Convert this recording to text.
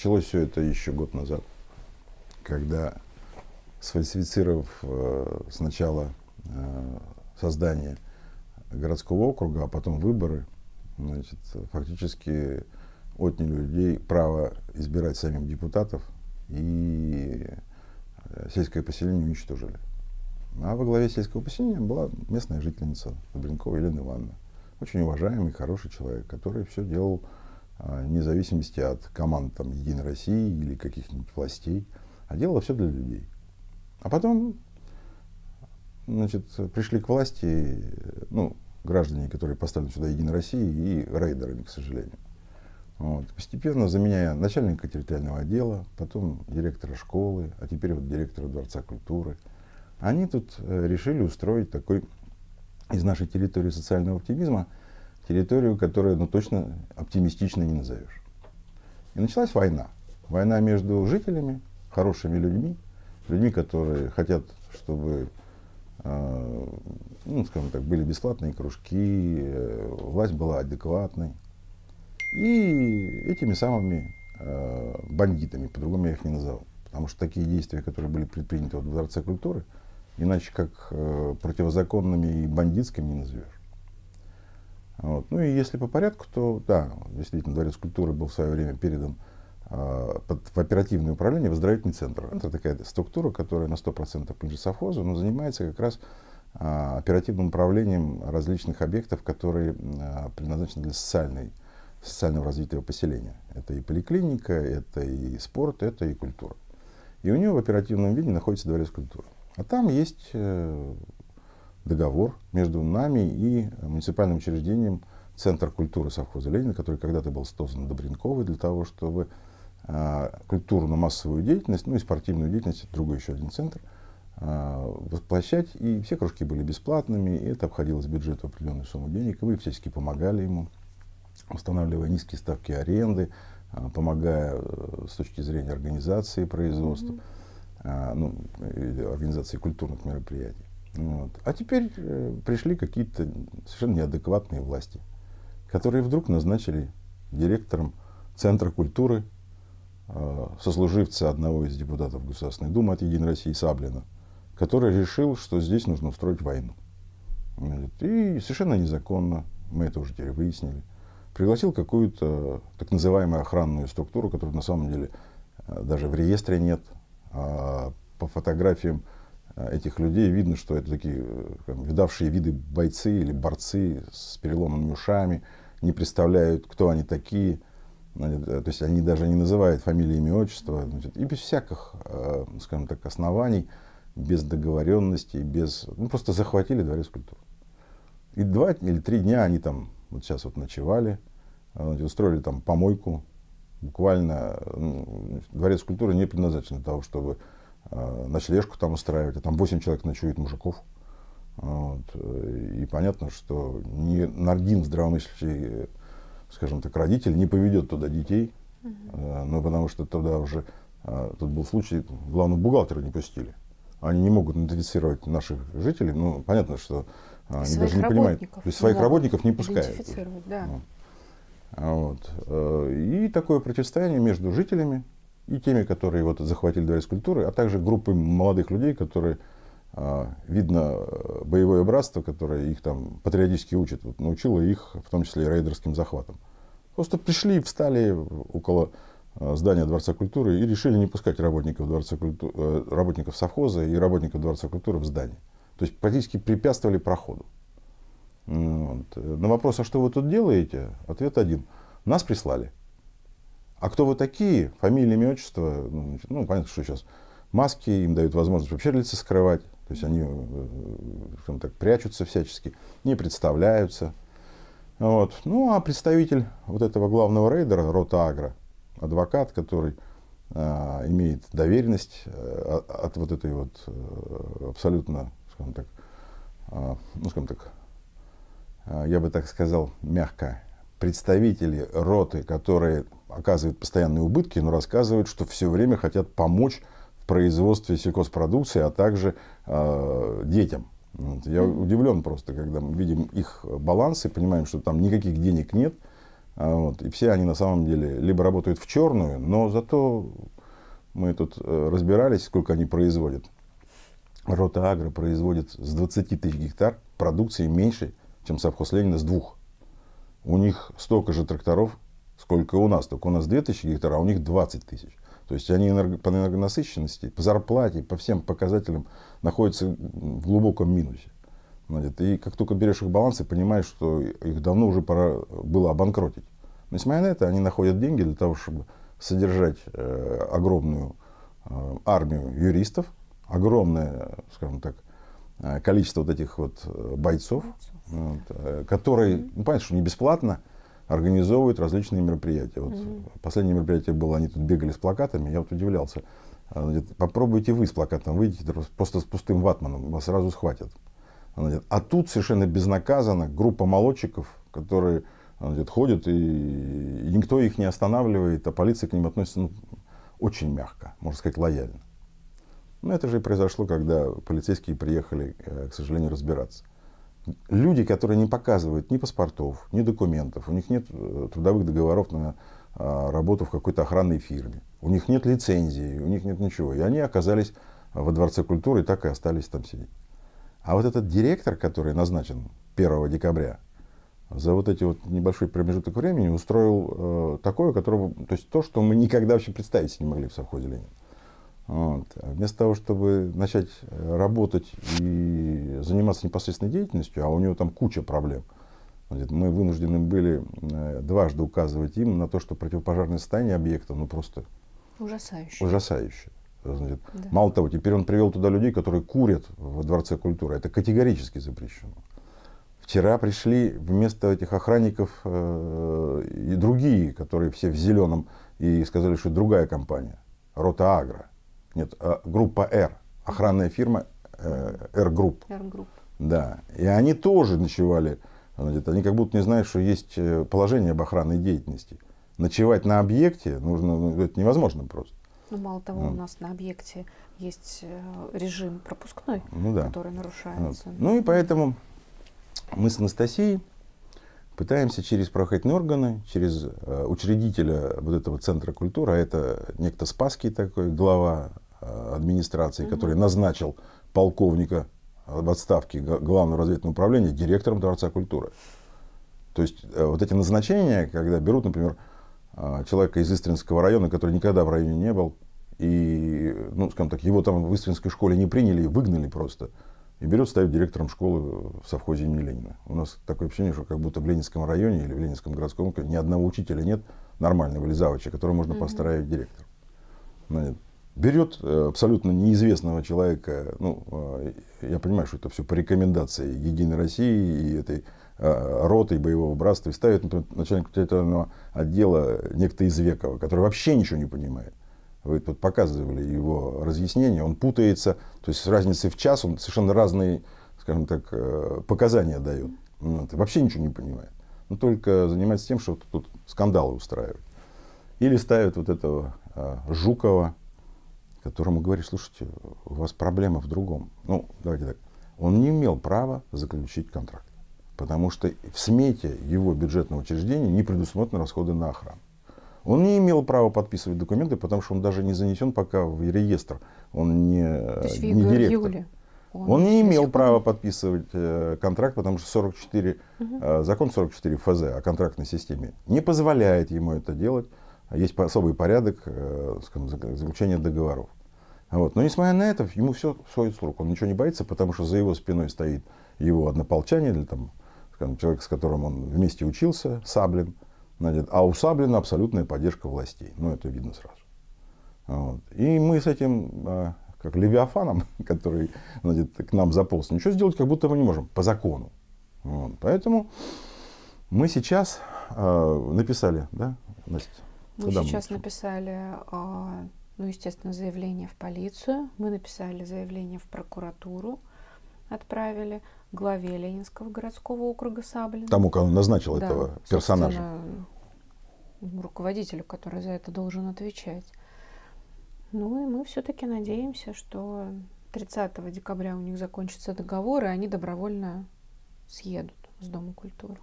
Началось все это еще год назад, когда, сфальсифицировав э, сначала э, создание городского округа, а потом выборы, значит, фактически отняли людей право избирать самих депутатов и э, сельское поселение уничтожили. А во главе сельского поселения была местная жительница Добренкова Елена Ивановна. Очень уважаемый, хороший человек, который все делал вне зависимости от команд там, Единой России или каких-нибудь властей, а делала все для людей. А потом значит, пришли к власти ну, граждане, которые поставлены сюда Единой России, и рейдерами, к сожалению. Вот. Постепенно заменяя начальника территориального отдела, потом директора школы, а теперь вот директора Дворца культуры, они тут э, решили устроить такой из нашей территории социального оптимизма территорию, которую ну, точно оптимистично не назовешь. И началась война. Война между жителями, хорошими людьми, людьми, которые хотят, чтобы э, ну, скажем так, были бесплатные кружки, э, власть была адекватной. И этими самыми э, бандитами, по-другому я их не назову. Потому что такие действия, которые были предприняты в Дворце культуры, иначе как э, противозаконными и бандитскими не назовешь. Вот. Ну и если по порядку, то да, действительно, Дворец культуры был в свое время передан э, под, в оперативное управление в оздоровительный центр. Это такая структура, которая на 100% принадлежит совхозу, но занимается как раз э, оперативным управлением различных объектов, которые э, предназначены для социальной, социального развития поселения. Это и поликлиника, это и спорт, это и культура. И у него в оперативном виде находится Дворец культуры. А там есть э, договор между нами и муниципальным учреждением Центр культуры совхоза Ленина, который когда-то был создан Добренковой для того, чтобы э, культурно-массовую деятельность, ну и спортивную деятельность, другой еще один центр, э, воплощать. И все кружки были бесплатными, и это обходилось бюджет в определенную сумму денег, и вы всячески помогали ему, устанавливая низкие ставки аренды, э, помогая э, с точки зрения организации производства. Mm-hmm ну, организации культурных мероприятий. Вот. А теперь э, пришли какие-то совершенно неадекватные власти, которые вдруг назначили директором Центра культуры э, сослуживца одного из депутатов Государственной Думы от Единой России Саблина, который решил, что здесь нужно устроить войну. И совершенно незаконно, мы это уже теперь выяснили, пригласил какую-то так называемую охранную структуру, которая на самом деле э, даже в реестре нет, а, по фотографиям этих людей видно, что это такие как, видавшие виды бойцы или борцы с переломанными ушами, не представляют, кто они такие. То есть они даже не называют фамилии, имя, отчество. Значит, и без всяких, скажем так, оснований, без договоренности, без... Ну, просто захватили дворец культуры. И два или три дня они там, вот сейчас вот ночевали, устроили там помойку, буквально ну, дворец культуры не предназначен для того, чтобы э, ночлежку там устраивать, а там 8 человек ночует мужиков. Вот. И понятно, что ни один здравомыслящий, скажем так, родитель не поведет туда детей, угу. э, ну, потому что туда уже, э, тут был случай, главного бухгалтера не пустили. Они не могут идентифицировать наших жителей, ну, понятно, что э, они даже не понимают. То есть своих работников не пускают. Да. Ну. Вот. Э, и такое противостояние между жителями и теми, которые вот захватили дворец культуры, а также группой молодых людей, которые, э, видно, боевое братство, которое их там патриотически учит, вот, научило их, в том числе и рейдерским захватом. Просто пришли, встали около э, здания Дворца культуры и решили не пускать работников, Дворца культуры, работников совхоза и работников Дворца культуры в здание. То есть практически препятствовали проходу. Вот. На вопрос, а что вы тут делаете? Ответ один. Нас прислали. А кто вы такие? Фамилия, имя, отчество. Ну, ну понятно, что сейчас маски им дают возможность вообще лица скрывать. То есть они, э, скажем так, прячутся всячески, не представляются. Вот. Ну, а представитель вот этого главного рейдера, Рота Агро, адвокат, который а, имеет доверенность а, от вот этой вот абсолютно, скажем так, а, ну, скажем так, а, я бы так сказал, мягко, представители роты, которые оказывают постоянные убытки, но рассказывают, что все время хотят помочь в производстве сельхозпродукции, а также э, детям. Вот. Я удивлен просто, когда мы видим их балансы, понимаем, что там никаких денег нет, А вот, и все они на самом деле либо работают в черную, но зато мы тут э, разбирались, сколько они производят. Рота Агро производит с 20 тысяч гектар продукции меньше, чем совхоз Ленина с двух. У них столько же тракторов, сколько у нас. Только у нас 2000 гектар, а у них 20 тысяч. То есть они энерго, по энергонасыщенности, по зарплате, по всем показателям находятся в глубоком минусе. И как только берешь их баланс и понимаешь, что их давно уже пора было обанкротить. Но несмотря на это, они находят деньги для того, чтобы содержать э, огромную э, армию юристов, огромное, скажем так, э, количество вот этих вот э, бойцов, вот, э, которые, ну, понятно, что не бесплатно, организовывают различные мероприятия. Вот mm-hmm. Последнее мероприятие было, они тут бегали с плакатами, я вот удивлялся. Говорит, попробуйте вы с плакатом выйдите, просто с пустым ватманом, вас сразу схватят. Говорит, а тут совершенно безнаказанно группа молодчиков, которые говорит, ходят, и, и никто их не останавливает, а полиция к ним относится ну, очень мягко, можно сказать, лояльно. Но это же и произошло, когда полицейские приехали, э, к сожалению, разбираться люди, которые не показывают ни паспортов, ни документов, у них нет э, трудовых договоров на а, работу в какой-то охранной фирме, у них нет лицензии, у них нет ничего. И они оказались во Дворце культуры и так и остались там сидеть. А вот этот директор, который назначен 1 декабря, за вот эти вот небольшой промежуток времени устроил э, такое, которого, то есть то, что мы никогда вообще представить не могли в совхозе Ленин. Вот. Вместо того, чтобы начать э, работать и заниматься непосредственной деятельностью, а у него там куча проблем, мы вынуждены были э, дважды указывать им на то, что противопожарное состояние объекта ну просто ужасающее. ужасающее. Да. Мало того, теперь он привел туда людей, которые курят во Дворце культуры. Это категорически запрещено. Вчера пришли вместо этих охранников э, и другие, которые все в зеленом, и сказали, что другая компания, Рота Агро. Нет, а, группа R, охранная фирма э, R Group. R Group. Да. И они тоже ночевали. Они как будто не знают, что есть э, положение об охранной деятельности. Ночевать на объекте нужно, ну, это невозможно просто. Ну, мало того, вот. у нас на объекте есть э, режим пропускной, ну, да. который нарушается. Вот. Ну и поэтому мы с Анастасией пытаемся через правоохранительные органы, через э, учредителя вот этого центра культуры, а это некто Спасский такой, глава э, администрации, угу. который назначил полковника в отставке главного разведывательного управления директором Дворца культуры. То есть э, вот эти назначения, когда берут, например, э, человека из Истринского района, который никогда в районе не был, и, ну, скажем так, его там в Истринской школе не приняли и выгнали просто – и берет, ставит директором школы в совхозе имени Ленина. У нас такое ощущение, что как будто в Ленинском районе или в Ленинском городском ни одного учителя нет нормального или завуча, которого можно mm-hmm. поставить директором. Ну, берет э, абсолютно неизвестного человека, ну, э, я понимаю, что это все по рекомендации Единой России и этой э, роты и боевого братства, и ставит, например, начальника территориального отдела некто из Векова, который вообще ничего не понимает. Вы тут показывали его разъяснение, он путается, то есть с разницей в час он совершенно разные, скажем так, э, показания дает. Вот, вообще ничего не понимает. Он только занимается тем, что тут скандалы устраивает. Или ставит вот этого э, Жукова, которому говорит, слушайте, у вас проблема в другом. Ну, давайте так. Он не имел права заключить контракт. Потому что в смете его бюджетного учреждения не предусмотрены расходы на охрану. Он не имел права подписывать документы, потому что он даже не занесен пока в реестр. Он не, не директор. Он, он не имел права подписывать э, контракт, потому что 44, угу. э, закон 44 ФЗ о контрактной системе не позволяет ему это делать. Есть особый порядок э, скажем, заключения договоров. Вот. Но несмотря на это, ему все сходит с рук. Он ничего не боится, потому что за его спиной стоит его однополчанин, или там, скажем, человек, с которым он вместе учился, Саблин. Значит, а у Саблина абсолютная поддержка властей. Ну, это видно сразу. Вот. И мы с этим, а, как Левиафаном, который значит, к нам заполз, ничего сделать как будто мы не можем, по закону. Вот. Поэтому мы сейчас э, написали, да, Настя? Мы Куда сейчас мы написали, э, ну, естественно, заявление в полицию, мы написали заявление в прокуратуру, отправили главе Ленинского городского округа Саблин. Тому, кого назначил да, этого персонажа. руководителю, который за это должен отвечать. Ну и мы все-таки надеемся, что 30 декабря у них закончится договор, и они добровольно съедут с Дома культуры.